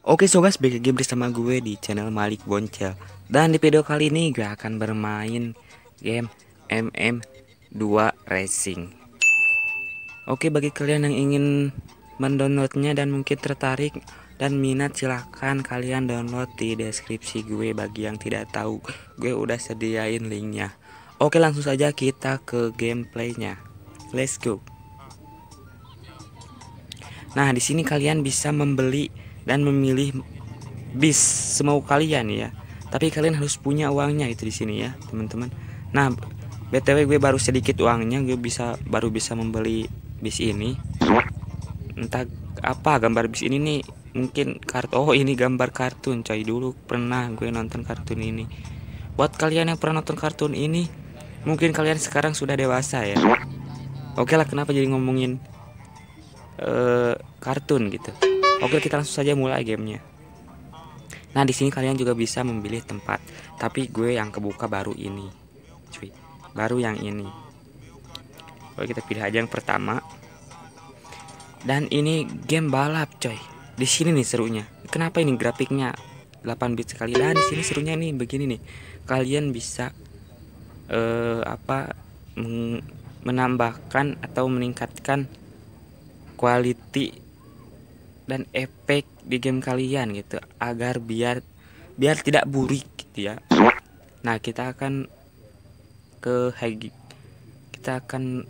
Oke so guys, balik lagi bersama gue di channel Malik Boncel. Dan di video kali ini gue akan bermain game MM2 Racing. Oke bagi kalian yang ingin mendownloadnya dan mungkin tertarik dan minat silahkan kalian download di deskripsi gue. Bagi yang tidak tahu gue udah sediain linknya. Oke langsung saja kita ke gameplaynya. Let's go. Nah di sini kalian bisa membeli dan memilih bis semau kalian ya. Tapi kalian harus punya uangnya itu di sini ya, teman-teman. Nah, BTW gue baru sedikit uangnya, gue bisa baru bisa membeli bis ini. Entah apa gambar bis ini nih, mungkin kartu oh ini gambar kartun coy dulu pernah gue nonton kartun ini. Buat kalian yang pernah nonton kartun ini, mungkin kalian sekarang sudah dewasa ya. Oke lah, kenapa jadi ngomongin uh, kartun gitu? Oke, kita langsung saja mulai gamenya. Nah, di sini kalian juga bisa memilih tempat. Tapi gue yang kebuka baru ini. Cuy, baru yang ini. Oke, kita pilih aja yang pertama. Dan ini game balap, coy. Di sini nih serunya. Kenapa ini grafiknya 8 bit sekali? Nah, di sini serunya nih begini nih. Kalian bisa eh apa menambahkan atau meningkatkan quality dan efek di game kalian gitu agar biar biar tidak burik gitu ya. Nah kita akan ke high kita akan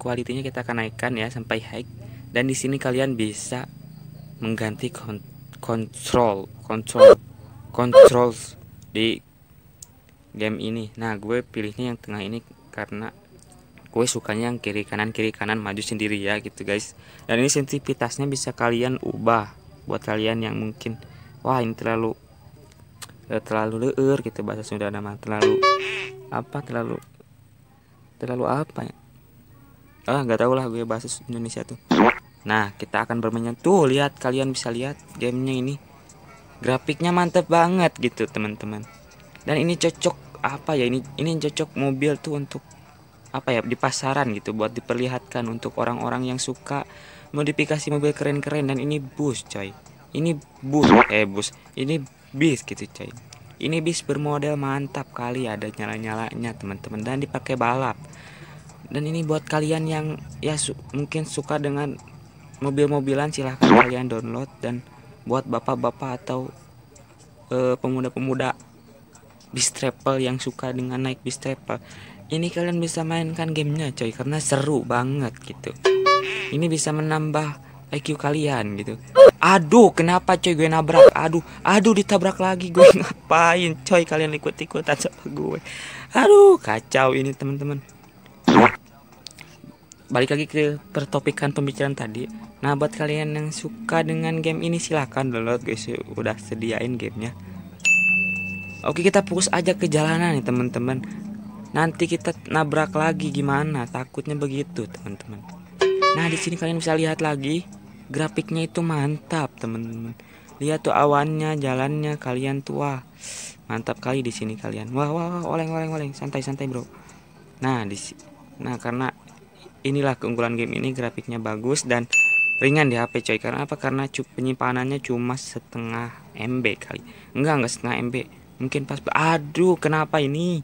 kualitinya kita akan naikkan ya sampai high. Dan di sini kalian bisa mengganti kon control control controls di game ini. Nah gue pilihnya yang tengah ini karena gue sukanya yang kiri kanan kiri kanan maju sendiri ya gitu guys. Dan ini sensitivitasnya bisa kalian ubah buat kalian yang mungkin wah ini terlalu eh, terlalu leur gitu bahasa Sunda nama terlalu apa terlalu terlalu apa ya? Ah nggak tahu lah gue bahasa Indonesia tuh. Nah kita akan bermain tuh lihat kalian bisa lihat gamenya ini. Grafiknya mantep banget gitu teman-teman. Dan ini cocok apa ya? Ini ini cocok mobil tuh untuk apa ya di pasaran gitu buat diperlihatkan untuk orang-orang yang suka modifikasi mobil keren-keren. Dan ini bus coy. Ini bus eh bus. Ini bis gitu coy. Ini bis bermodel mantap kali ada nyala-nyalanya teman-teman. Dan dipakai balap. Dan ini buat kalian yang ya su mungkin suka dengan mobil-mobilan silahkan kalian download. Dan buat bapak-bapak atau eh, pemuda-pemuda uh, bis travel yang suka dengan naik bis travel. Ini kalian bisa mainkan gamenya coy karena seru banget gitu. Ini bisa menambah IQ kalian gitu. Aduh kenapa coy gue nabrak? Aduh aduh ditabrak lagi gue. Ngapain coy kalian ikut-ikutan sama gue? Aduh kacau ini teman-teman. Balik lagi ke pertopikan pembicaraan tadi. Nah buat kalian yang suka dengan game ini silahkan download guys. Udah sediain gamenya Oke kita fokus aja ke jalanan nih teman-teman. Nanti kita nabrak lagi gimana? Takutnya begitu teman-teman. Nah di sini kalian bisa lihat lagi grafiknya itu mantap teman-teman. Lihat tuh awannya jalannya kalian tuh wah mantap kali di sini kalian. Wah wah, wah oleng oleng oleng. Santai santai bro. Nah di nah karena inilah keunggulan game ini grafiknya bagus dan ringan di HP coy. Karena apa? Karena penyimpanannya cuma setengah MB kali. Enggak enggak setengah MB mungkin pas aduh kenapa ini?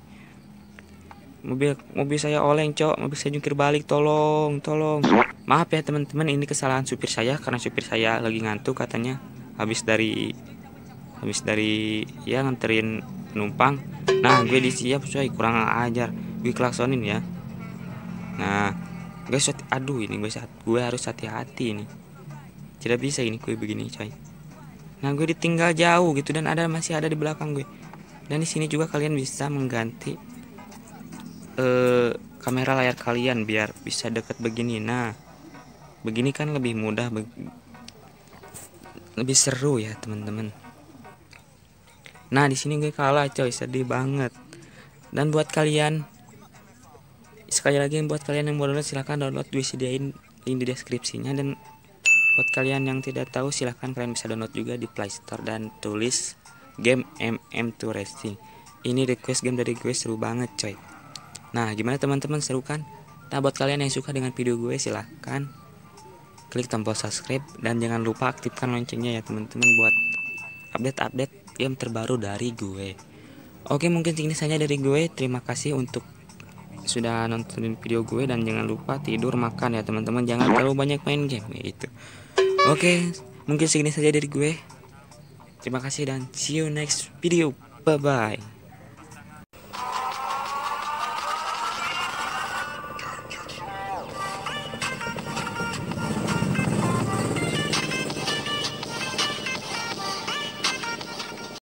Mobil mobil saya oleng cok. Mobil saya jungkir balik. Tolong tolong. Maaf ya teman-teman. Ini kesalahan supir saya karena supir saya lagi ngantuk katanya. Habis dari habis dari ya nganterin penumpang. Nah gue disiap coy. Kurang ajar. Gue klaksonin ya. Nah guys aduh ini gue gue harus hati-hati ini. Tidak bisa ini gue begini coy nah gue ditinggal jauh gitu dan ada masih ada di belakang gue. Dan di sini juga kalian bisa mengganti eh, kamera layar kalian biar bisa deket begini. Nah begini kan lebih mudah be lebih seru ya teman-teman. Nah di sini gue kalah coy. Sedih banget. Dan buat kalian sekali lagi buat kalian yang mau download silahkan download gue sediain link di deskripsinya. Dan buat kalian yang tidak tahu silahkan kalian bisa download juga di Playstore dan tulis game MM2 Racing ini request game dari gue seru banget coy Nah, gimana teman-teman seru kan? Nah, buat kalian yang suka dengan video gue silahkan klik tombol subscribe dan jangan lupa aktifkan loncengnya ya teman-teman buat update-update game terbaru dari gue. Oke, mungkin segini saja dari gue. Terima kasih untuk sudah nontonin video gue dan jangan lupa tidur makan ya teman-teman. Jangan terlalu banyak main game itu. Oke, mungkin segini saja dari gue. Terima kasih dan see you next video. Bye bye.